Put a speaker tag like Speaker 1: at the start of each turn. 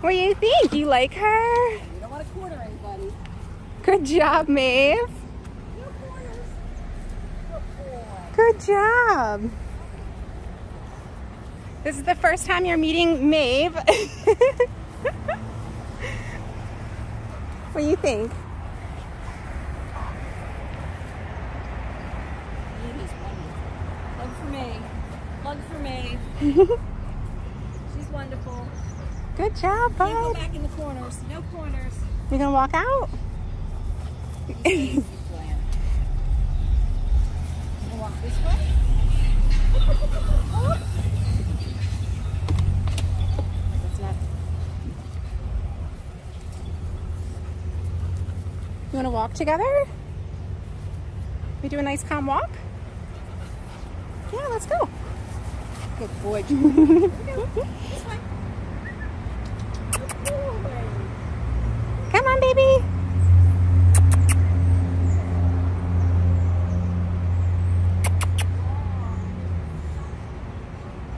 Speaker 1: What do you think? You like her?
Speaker 2: You don't want to corner anybody.
Speaker 1: Good job, Maeve.
Speaker 2: No corners. Good.
Speaker 1: Good job. This is the first time you're meeting Maeve. what do you think?
Speaker 2: It is wonderful. Hug for Maeve. Hug for Maeve. She's wonderful.
Speaker 1: Good job,
Speaker 2: Can't go
Speaker 1: bud.
Speaker 2: back in the corners. No corners.
Speaker 1: You gonna walk out?
Speaker 2: You walk this way?
Speaker 1: You wanna walk together? We do a nice calm walk? Yeah, let's go.
Speaker 2: Good boy. baby.